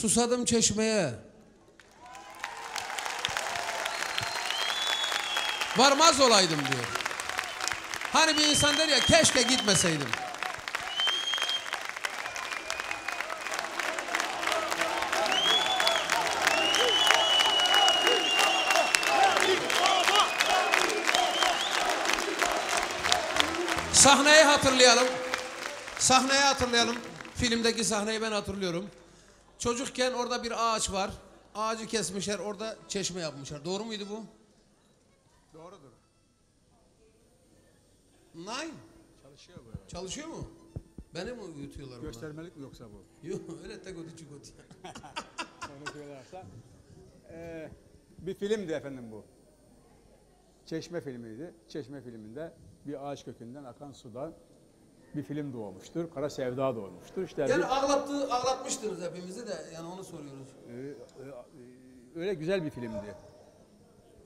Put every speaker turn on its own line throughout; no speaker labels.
Susadım çeşmeye. Varmaz olaydım diyor. Hani bir insan der ya keşke gitmeseydim. Sahneyi hatırlayalım. Sahneyi hatırlayalım. Filmdeki sahneyi ben hatırlıyorum. Çocukken orada bir ağaç var. Ağacı kesmişler, orada çeşme yapmışlar. Doğru muydu bu?
Doğrudur.
Nine.
Çalışıyor böyle.
Çalışıyor mu? Beni mi uyutuyorlar burada?
Göstermelik mi yoksa bu?
Yok öyle tek.
Onu söylerse. Ee, bir filmdi efendim bu. Çeşme filmiydi. Çeşme filminde bir ağaç kökünden akan sudan bir film doğmuştur. Kara Sevda doğmuştur. İşte
Yani
bir-
ağlattı, ağlatmıştınız hepimizi de yani onu soruyoruz.
Ee, e, öyle güzel bir filmdi.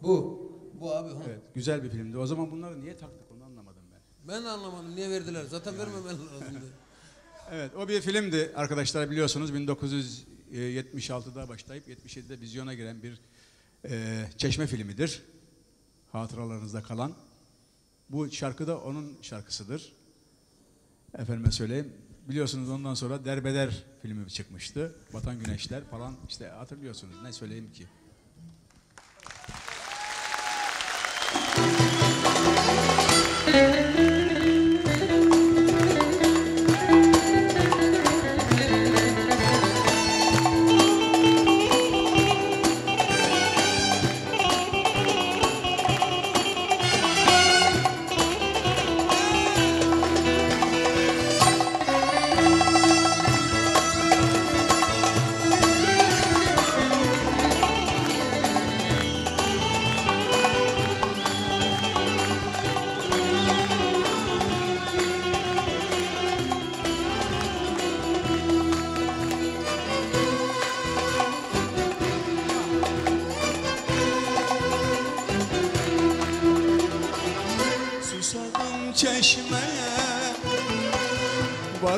Bu. Bu abi. Ha.
Evet, güzel bir filmdi. O zaman bunları niye taktık onu anlamadım ben.
Ben de anlamadım niye verdiler. Zaten vermemen lazımdı.
Evet, o bir filmdi arkadaşlar biliyorsunuz 1976'da başlayıp 77'de vizyona giren bir e, çeşme filmidir. Hatıralarınızda kalan. Bu şarkı da onun şarkısıdır. Efendime söyleyeyim. Biliyorsunuz ondan sonra Derbeder filmi çıkmıştı. Vatan Güneşler falan işte hatırlıyorsunuz. Ne söyleyeyim ki?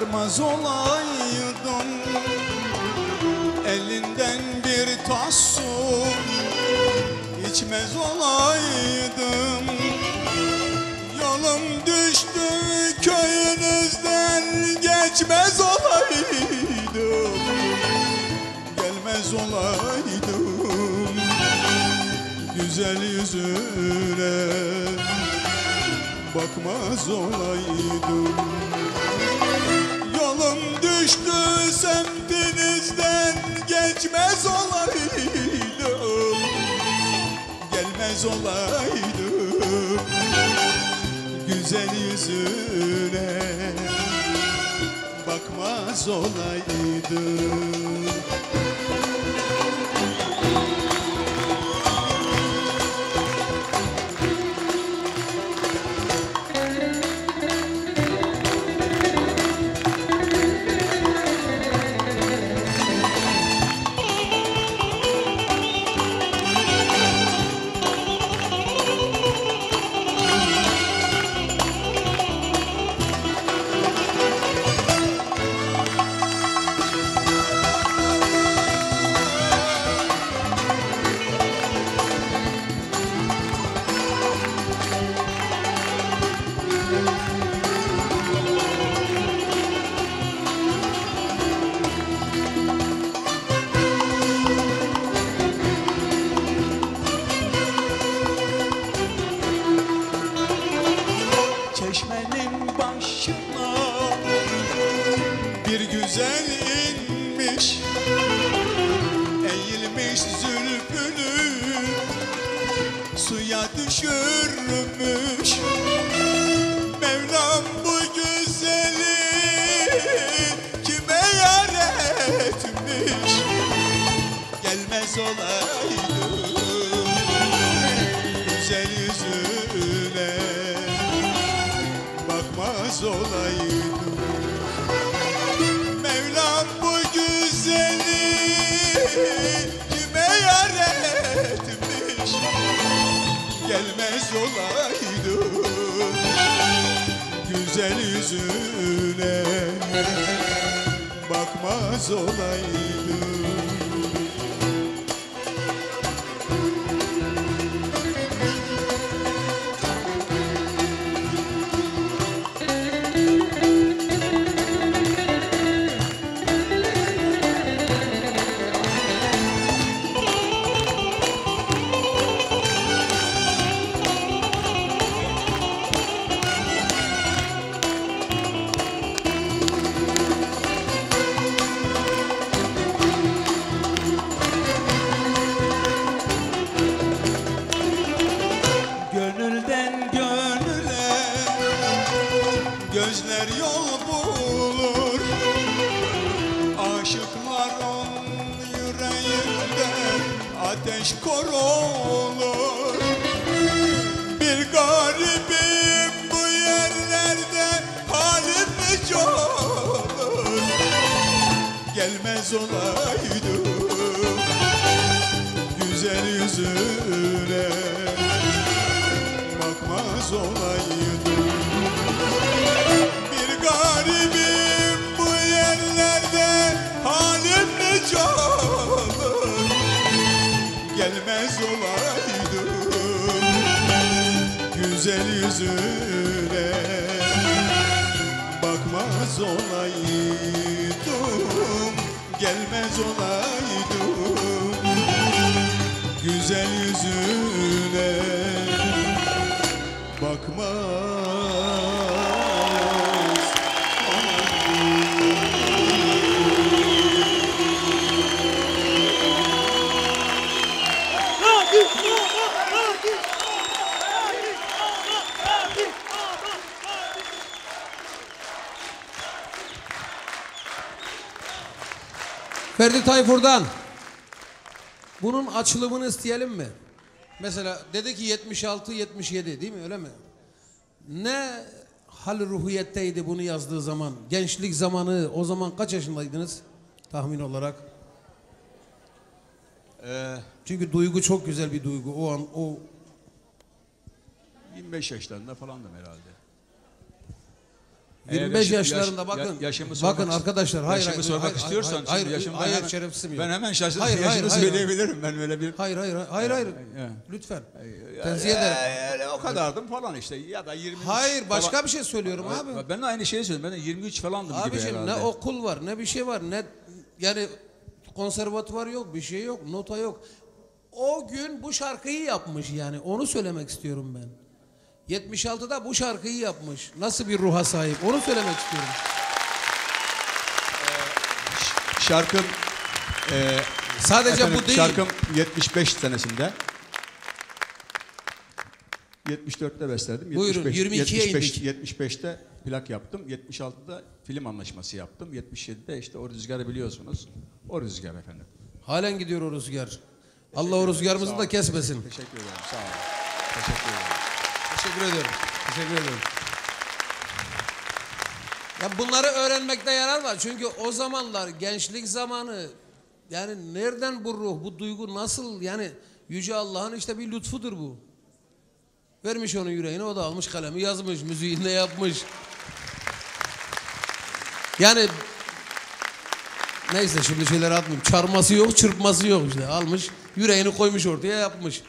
Varmaz olaydım. Elinden bir tas su içmez olaydım. Yolum düştü köyünüzden Geçmez olaydım. Gelmez olaydım. Güzel yüzüne bakmaz olaydım olaydım Gelmez olaydım güzel yüzüne. Bakmaz olaydım bir güzel inmiş. Eğilmiş zülfünü suya düşürmüş. Mevlam Olaydım güzel yüzüne bakmaz bakmaz Ateş kor olur Bir garibim bu yerlerde Halim hiç olur Gelmez olaydım Güzel yüzüne. Bakmaz olaydım Bir garibim güzel yüzüne. Bakmaz olaydım gelmez olaydım. Güzel yüzüne. Bakmaz
Ferdi Tayfur'dan bunun açılımını isteyelim mi? Mesela dedi ki 76 77 değil mi öyle mi? Ne hal ruhiyetteydi bunu yazdığı zaman? Gençlik zamanı o zaman kaç yaşındaydınız tahmin olarak?
Ee,
Çünkü duygu çok güzel bir duygu. O an o
25 yaşlarında falandım herhalde.
25
Eğer yaşı-
yaşlarında
yaş-
bakın.
ya- yaşımı sormak
bakın arkadaşlar hayır
yaşımı
hayır,
sormak
hayır,
istiyorsan
hayır,
şimdi
hayır,
yaşımı
hayır,
hemen,
şerefsizim
ben hemen şaşırdım
Hayır, hayır,
yaşını
hayır,
söyleyebilirim ben öyle bir
Hayır hayır hayır hayır.
Ya.
Lütfen.
Ya,
Tenzih ederim.
ya, o kadardım falan işte ya da 23
Hayır başka
falan.
bir şey söylüyorum abi.
Ben de aynı şeyi söyledim. Ben de 23 falandım gibi
Abiciğim
herhalde.
ne okul var ne bir şey var ne yani konservatuvar yok bir şey yok nota yok. O gün bu şarkıyı yapmış yani onu söylemek istiyorum ben. 76'da bu şarkıyı yapmış. Nasıl bir ruha sahip onu söylemek istiyorum.
Şarkım e,
Sadece
efendim,
bu değil.
Şarkım 75 senesinde 74'te besledim.
Buyurun, 22'ye
75,
indik.
75'te plak yaptım. 76'da film anlaşması yaptım. 77'de işte o rüzgarı biliyorsunuz. O rüzgar efendim.
Halen gidiyor o rüzgar. Allah o rüzgarımızı da kesmesin.
Teşekkür ederim. Sağ olun. Teşekkür ederim.
Teşekkür ediyorum. Teşekkür ediyorum. Ya bunları öğrenmekte yarar var. Çünkü o zamanlar gençlik zamanı yani nereden bu ruh, bu duygu nasıl yani Yüce Allah'ın işte bir lütfudur bu. Vermiş onun yüreğine o da almış kalemi yazmış, müziğini yapmış. Yani neyse şimdi şeyler atmayayım. Çarması yok, çırpması yok işte. Almış, yüreğini koymuş ortaya yapmış.